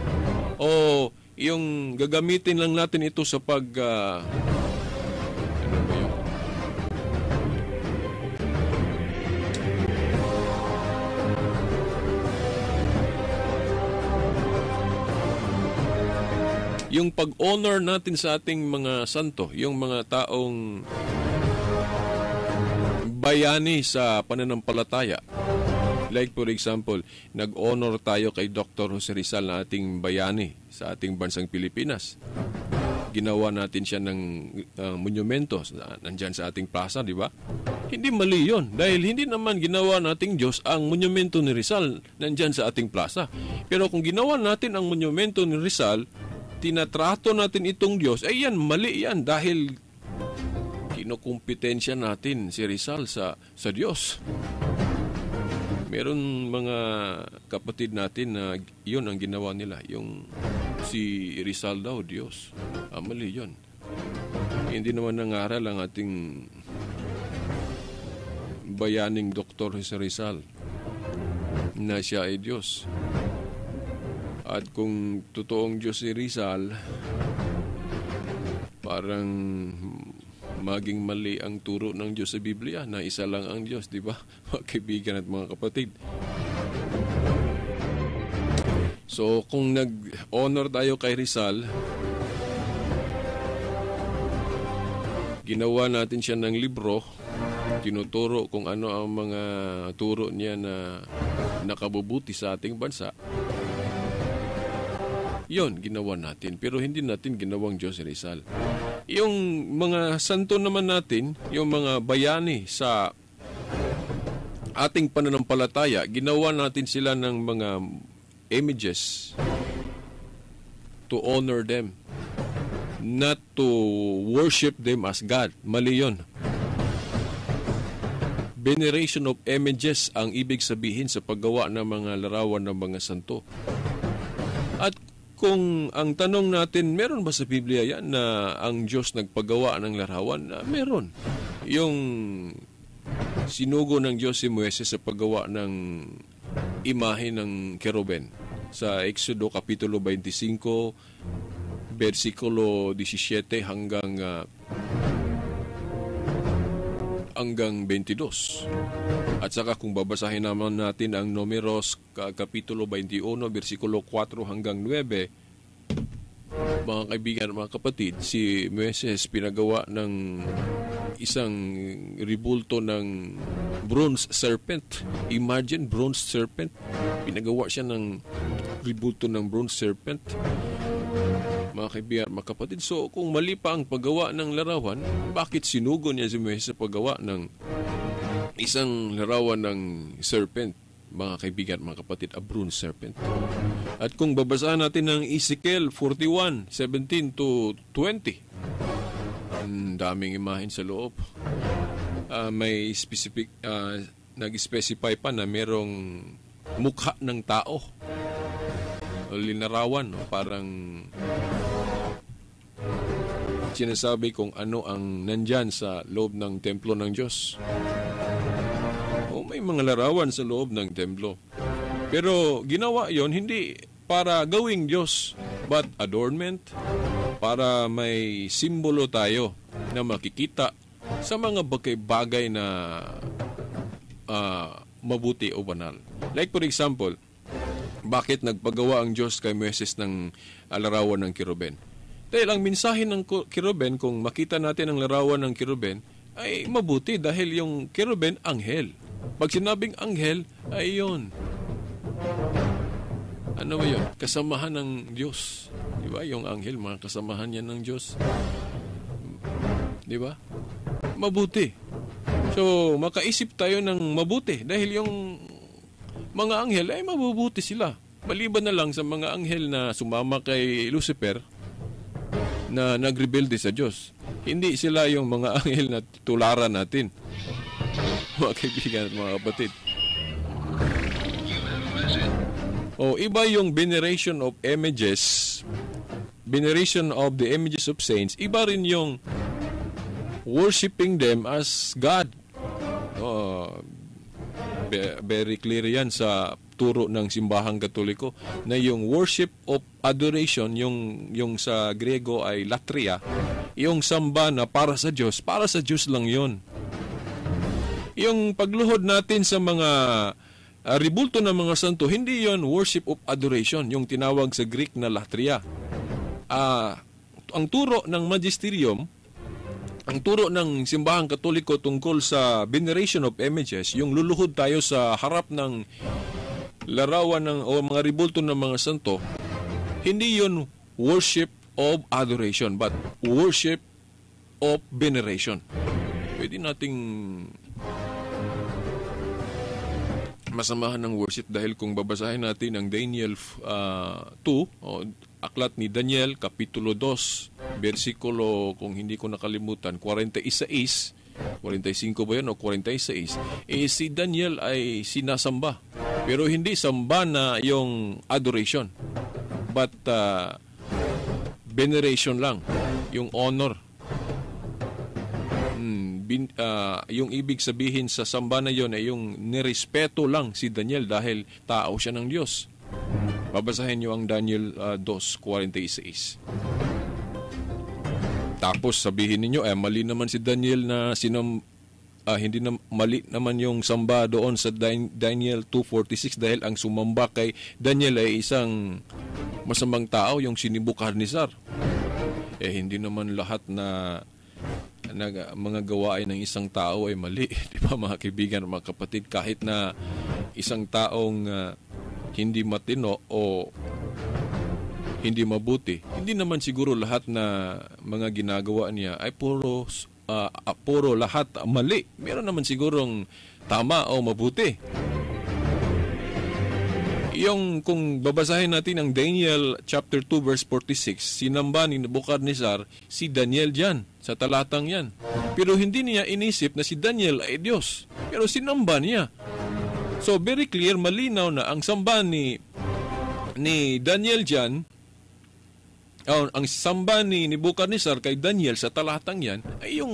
o yung gagamitin lang natin ito sa pag ah, ano ba yun? yung pag-honor natin sa ating mga santo, yung mga taong bayani sa pananampalataya. Like for example, nag-honor tayo kay Dr. Jose Rizal na ating bayani sa ating bansang Pilipinas. Ginawa natin siya ng uh, monumento na nandyan sa ating plaza, di ba? Hindi mali yon dahil hindi naman ginawa nating Diyos ang monumento ni Rizal nandyan sa ating plaza. Pero kung ginawa natin ang monumento ni Rizal, tinatrato natin itong Diyos, ay yan, mali yan dahil kinukumpetensya natin si Rizal sa, sa Diyos. Meron mga kapatid natin na yun ang ginawa nila, yung si Rizal daw, Diyos. Ah, mali yun. Hindi naman nangaral ang ating bayaning Dr. Jose Rizal na siya ay Diyos. At kung totoong Diyos si Rizal, parang maging mali ang turo ng Diyos sa Biblia na isa lang ang Diyos, di ba? Mga kaibigan at mga kapatid. So, kung nag-honor tayo kay Rizal, ginawa natin siya ng libro, tinuturo kung ano ang mga turo niya na nakabubuti sa ating bansa, yon ginawa natin. Pero hindi natin ginawang Diyos Rizal. Yung mga santo naman natin, yung mga bayani sa ating pananampalataya, ginawa natin sila ng mga images to honor them, not to worship them as God. Mali yun. Veneration of images ang ibig sabihin sa paggawa ng mga larawan ng mga santo. At kung ang tanong natin, meron ba sa Biblia yan na ang Diyos nagpagawa ng larawan? Na meron. Yung sinugo ng Diyos si Moises sa paggawa ng imahe ng keruben. Sa Exodo Kapitulo 25, versikulo 17 hanggang uh, hanggang 22. At saka kung babasahin naman natin ang Numeros Kapitulo 21, versikulo 4 hanggang 9, mga kaibigan, mga kapatid, si Moises pinagawa ng isang ribulto ng bronze serpent. Imagine, bronze serpent. Pinagawa siya ng ribulto ng bronze serpent mga kaibigan, mga kapatid. So, kung mali pa ang paggawa ng larawan, bakit sinugo niya si Moises sa paggawa ng isang larawan ng serpent? Mga kaibigan, mga kapatid, a bronze serpent. At kung babasahin natin ng Ezekiel 41, 17 to 20, ang daming imahin sa loob. Uh, may specific, uh, nag-specify pa na merong mukha ng tao linarawan, no? parang sinasabi kung ano ang nandyan sa loob ng templo ng Diyos. O may mga larawan sa loob ng templo. Pero ginawa yon hindi para gawing Diyos, but adornment, para may simbolo tayo na makikita sa mga bagay-bagay na uh, mabuti o banal. Like for example, bakit nagpagawa ang Diyos kay Moises ng larawan ng kiruben? Dahil ang mensahe ng kiruben, kung makita natin ang larawan ng kiruben, ay mabuti dahil yung kiruben, anghel. Pag sinabing anghel, ay yon. Ano ba yun? Kasamahan ng Diyos. Di ba? Yung anghel, mga kasamahan yan ng Diyos. Di ba? Mabuti. So, makaisip tayo ng mabuti dahil yung mga anghel ay mabubuti sila. Maliban na lang sa mga anghel na sumama kay Lucifer na nagrebelde sa Diyos. Hindi sila yung mga anghel na tularan natin. Mga kaibigan at mga kapatid. O iba yung veneration of images, veneration of the images of saints, iba rin yung worshiping them as God. Oh, very clear yan sa turo ng simbahang katoliko na yung worship of adoration, yung, yung sa Grego ay latria, yung samba na para sa Diyos, para sa Diyos lang yon. Yung pagluhod natin sa mga uh, ribulto ng mga santo, hindi yon worship of adoration, yung tinawag sa Greek na latria. Ah, ang turo ng magisterium, ang turo ng simbahang katoliko tungkol sa veneration of images, yung luluhod tayo sa harap ng larawan ng o mga ribulto ng mga santo, hindi yun worship of adoration, but worship of veneration. Pwede nating masamahan ng worship dahil kung babasahin natin ang Daniel uh, 2 o aklat ni Daniel kapitulo 2 bersikulo kung hindi ko nakalimutan 46 45 ba yan o 46 eh si Daniel ay sinasamba. Pero hindi samba na yung adoration. But uh, veneration lang. Yung honor. Bin, uh, yung ibig sabihin sa samba na yon ay yung nirespeto lang si Daniel dahil tao siya ng Diyos. Babasahin niyo ang Daniel uh, 2.46. Tapos sabihin niyo eh mali naman si Daniel na sinam uh, hindi na mali naman yung samba doon sa Daniel 2.46 dahil ang sumamba kay Daniel ay isang masamang tao, yung sinibukadnesar. Eh hindi naman lahat na na mga gawain ng isang tao ay mali. Di ba mga kaibigan, mga kapatid, kahit na isang taong uh, hindi matino o hindi mabuti, hindi naman siguro lahat na mga ginagawa niya ay puro uh, puro lahat mali. Meron naman sigurong tama o mabuti. Yung kung babasahin natin ang Daniel chapter 2 verse 46, sinamba ni Nebuchadnezzar si Daniel diyan sa talatang yan. Pero hindi niya inisip na si Daniel ay Diyos. Pero sinamba niya. So very clear, malinaw na ang samba ni ni Daniel diyan oh, ang samba ni Nebuchadnezzar kay Daniel sa talatang yan ay yung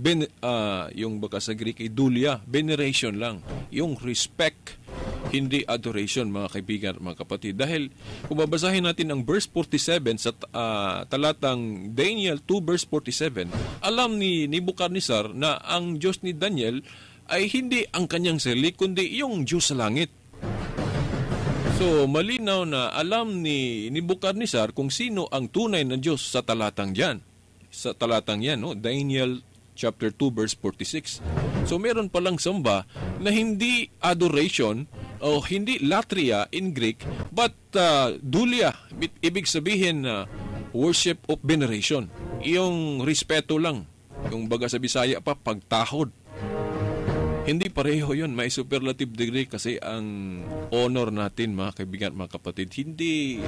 ben, uh, yung baka sa Greek ay dulia, veneration lang, yung respect hindi adoration mga kaibigan mga kapatid. Dahil kung babasahin natin ang verse 47 sa uh, talatang Daniel 2 verse 47, alam ni Nebuchadnezzar na ang Diyos ni Daniel ay hindi ang kanyang sarili kundi yung Diyos sa langit. So, malinaw na alam ni Nebuchadnezzar kung sino ang tunay na Diyos sa talatang diyan. Sa talatang yan, no? Daniel chapter 2 verse 46. So meron palang samba na hindi adoration o hindi latria in Greek but uh, dulia ibig sabihin na uh, worship of veneration yung respeto lang yung baga sa Bisaya pa pagtahod hindi pareho yon may superlative degree kasi ang honor natin mga kaibigan mga kapatid hindi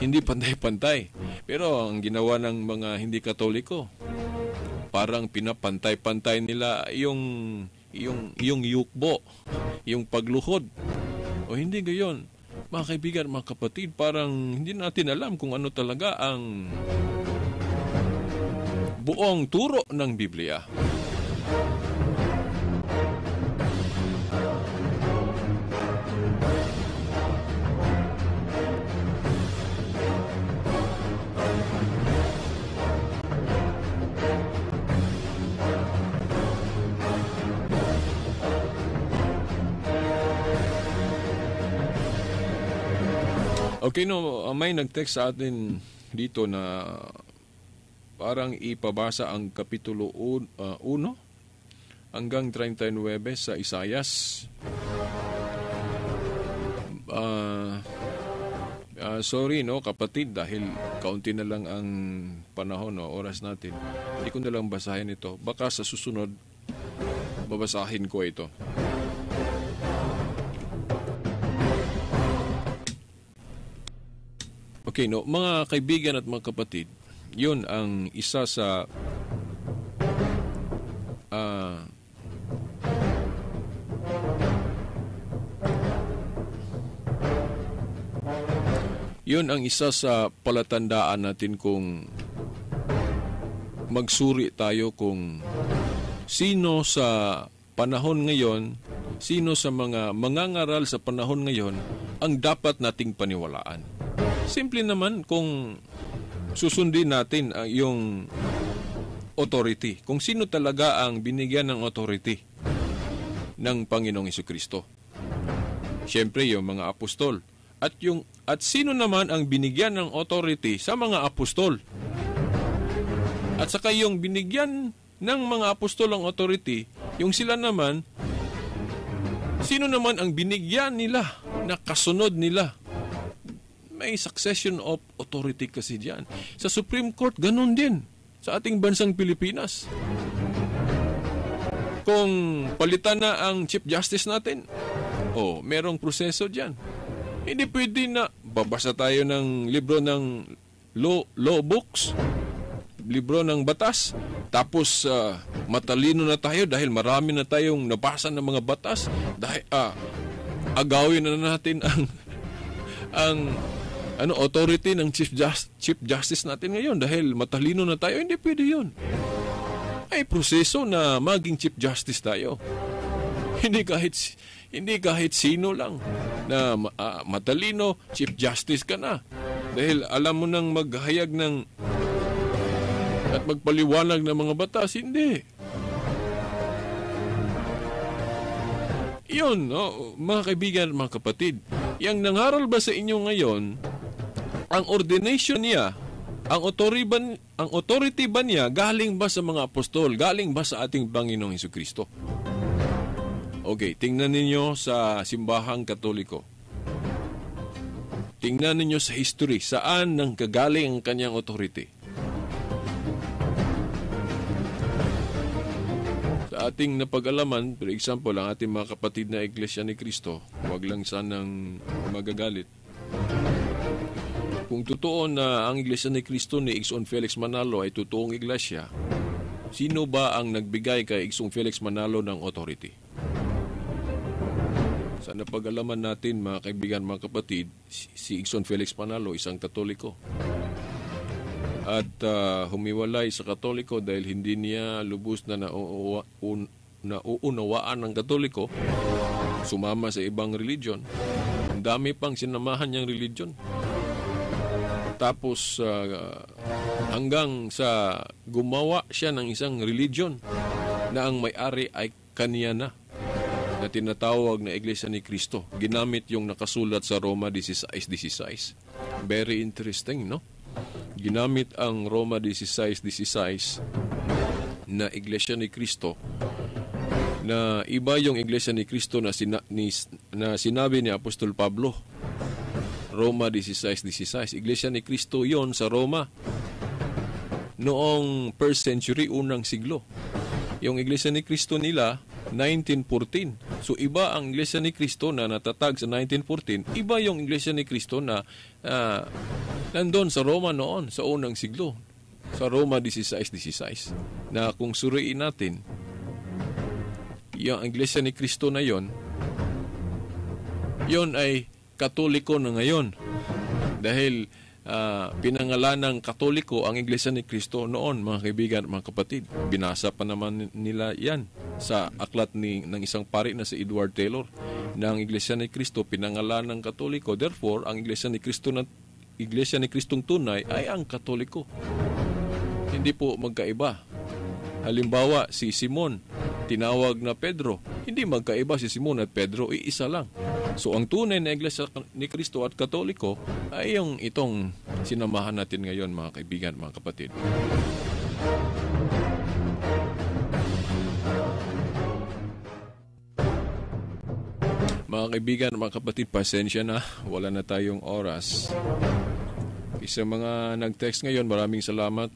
hindi pantay-pantay pero ang ginawa ng mga hindi katoliko parang pinapantay-pantay nila yung yung yung yukbo, yung pagluhod. O hindi gayon. Mga kaibigan, mga kapatid, parang hindi natin alam kung ano talaga ang buong turo ng Biblia. Okay, no, uh, may nag-text sa atin dito na parang ipabasa ang kapitulo 1 uh, hanggang 39 sa Isayas. Uh, uh, sorry no kapatid dahil kaunti na lang ang panahon no oras natin. Hindi ko na lang basahin ito. Baka sa susunod babasahin ko ito. Okay, no, mga kaibigan at mga kapatid, yun ang isa sa uh, yun ang isa sa palatandaan natin kung magsuri tayo kung sino sa panahon ngayon, sino sa mga mangangaral sa panahon ngayon ang dapat nating paniwalaan. Simple naman kung susundin natin ang yung authority. Kung sino talaga ang binigyan ng authority ng Panginoong Iso Kristo. Siyempre, yung mga apostol. At, yung, at sino naman ang binigyan ng authority sa mga apostol? At saka yung binigyan ng mga apostol ang authority, yung sila naman, sino naman ang binigyan nila na kasunod nila? May succession of authority kasi diyan. Sa Supreme Court, ganun din. Sa ating bansang Pilipinas. Kung palitan na ang Chief Justice natin, oh, merong proseso diyan. Hindi pwede na babasa tayo ng libro ng law, law books, libro ng batas, tapos ah, matalino na tayo dahil marami na tayong nabasa ng mga batas, dahil ah, agawin na natin ang ang ano authority ng Chief Just, Chief Justice natin ngayon dahil matalino na tayo, hindi pwede 'yun. Ay proseso na maging Chief Justice tayo. Hindi kahit hindi kahit sino lang na ah, matalino, Chief Justice ka na. Dahil alam mo nang maghayag ng at magpaliwanag ng mga batas, hindi. Yun, no, mga kaibigan, mga kapatid, yang nangaral ba sa inyo ngayon, ang ordination niya, ang authority ba, ang authority ba niya galing ba sa mga apostol, galing ba sa ating Panginoong Hesus Kristo? Okay, tingnan ninyo sa simbahang katoliko. Tingnan ninyo sa history, saan nang kagaling ang kanyang authority. Sa ating napag-alaman, for example, ang ating mga kapatid na Iglesia ni Kristo, huwag lang sanang magagalit. Kung totoo na ang Iglesia ni Kristo ni Ixon Felix Manalo ay totoong iglesia, sino ba ang nagbigay kay Ixon Felix Manalo ng authority? Sa napag-alaman natin, mga kaibigan, mga kapatid, si Ixon Felix Manalo, isang katoliko. At ah, humiwalay sa katoliko dahil hindi niya lubos na nauunawaan ng katoliko, sumama sa ibang religion. Ang dami pang sinamahan niyang religion. Tapos ah, hanggang sa gumawa siya ng isang religion na ang may-ari ay kaniya na na tinatawag na Iglesia ni Cristo. Ginamit yung nakasulat sa Roma 16.16. Very interesting, no? Ginamit ang Roma 16.16 na Iglesia ni Cristo na iba yung Iglesia ni Cristo na, sina, ni, na sinabi ni Apostol Pablo. Roma 16.16. Iglesia ni Cristo yon sa Roma noong first century, unang siglo. Yung Iglesia ni Cristo nila, 1914. So iba ang Iglesia ni Cristo na natatag sa 1914, iba yung Iglesia ni Cristo na uh, nandun sa Roma noon, sa unang siglo. Sa Roma 16.16. Na kung suriin natin, yung Iglesia ni Cristo na yon, yon ay katoliko na ngayon. Dahil uh, pinangalan ng katoliko ang Iglesia ni Cristo noon, mga kaibigan mga kapatid. Binasa pa naman nila yan sa aklat ni, ng isang pari na si Edward Taylor na ang Iglesia ni Cristo pinangalan ng katoliko. Therefore, ang Iglesia ni Cristo na Iglesia ni Kristong tunay ay ang katoliko. Hindi po magkaiba. Halimbawa, si Simon, tinawag na Pedro. Hindi magkaiba si Simon at Pedro, iisa lang. So ang tunay na Iglesia ni Kristo at Katoliko ay yung itong sinamahan natin ngayon mga kaibigan, mga kapatid. Mga kaibigan, mga kapatid, pasensya na. Wala na tayong oras. Isa mga nag-text ngayon, maraming salamat.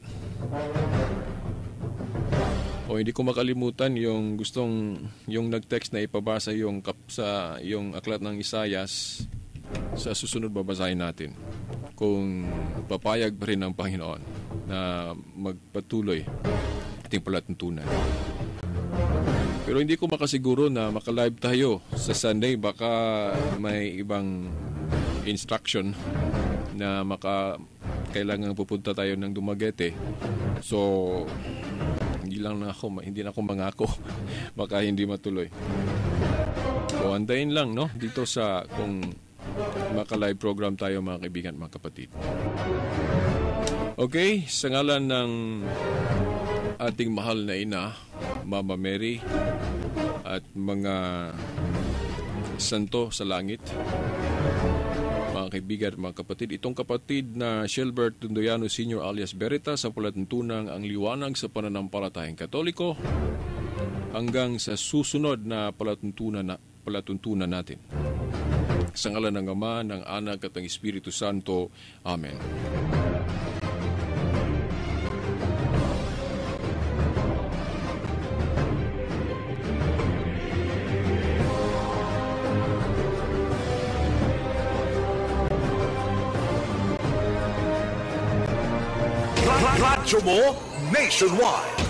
O hindi ko makalimutan yung gustong yung nag-text na ipabasa yung kap sa yung aklat ng Isayas sa susunod babasahin natin. Kung papayag pa rin ng Panginoon na magpatuloy ating palatuntunan. Pero hindi ko makasiguro na makalive tayo sa Sunday. Baka may ibang instruction na maka kailangan pupunta tayo ng Dumaguete. So, hindi lang na ako, hindi na ako mangako. Baka hindi matuloy. So, antayin lang, no? Dito sa, kung maka-live program tayo, mga kaibigan, mga kapatid. Okay, sa ngalan ng ating mahal na ina, Mama Mary, at mga santo sa langit, mga kaibigan at mga kapatid. Itong kapatid na Shelbert Tundoyano Sr. alias Berita sa palatuntunang ang liwanag sa pananampalatayang katoliko hanggang sa susunod na palatuntunan, na, palatuntunan natin. Sa ngalan ng Ama, ng Anak at ng Espiritu Santo. Amen. Radyo mo nationwide.